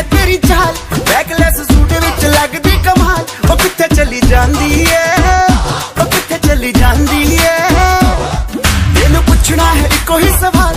ਐ ਤੇਰੀ ਚਾਲ। ਬੈਕਲੈਸ ਸੂਟ ਵਿੱਚ ਲੱਗਦੀ ਕਮਾਲ। ਉਹ ਕਿੱਥੇ ਚਲੀ ਜਾਂਦੀ ਏ? ਉਹ ਕਿੱਥੇ ਚਲੀ ਜਾਂਦੀ ਏ? ਤੈਨੂੰ ਪੁੱਛਣਾ ਹੈ ਕੋਈ ਸਵਾਲ।